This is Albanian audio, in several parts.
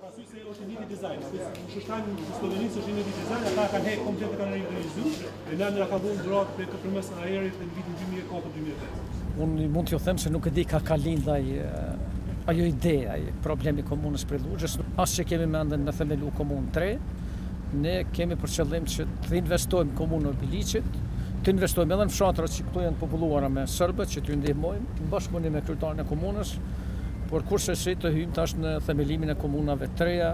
Pasi se është një dizajn, që shtan në Slovenisë është një dizajn, ata kanë hekë komplet kanë rindërizuar, e na ndra ka vënë gratë për këtë përmes aerit në vitin 2004-2005. Unë mund t'ju them se nuk e di ka ka lind ajo ajo ide, ai problemi komunës Prelluzhës, as që kemi n'mendje me themelu komunë t're, ne kemi për qëllim që të investojmë komunën e Obiliqit, të investojmë edhe në fshatrat që këto janë të populluara me serbë, që t'u ndihmojmë, në bashkëpunim me kryetarin e komunës, por kurrsesi të hyjmë tash në themelimin e komunave të reja,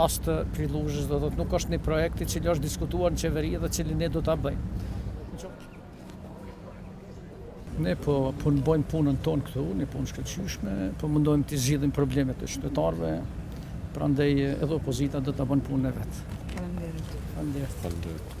as të Prilluzhës, do thotë nuk është një projekt i cili është diskutuar në qeveri dhe cilin ne do ta bëjmë. Ne po punë bojmë po punën tonë këtu, një punë t'shkëlqyshme, po mundohemi t'i zgjidhim problemet e qytetarëve, prandaj edhe opozita le ta bën punën e vet. Faleminderit. Faleminderit.